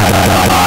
Bye.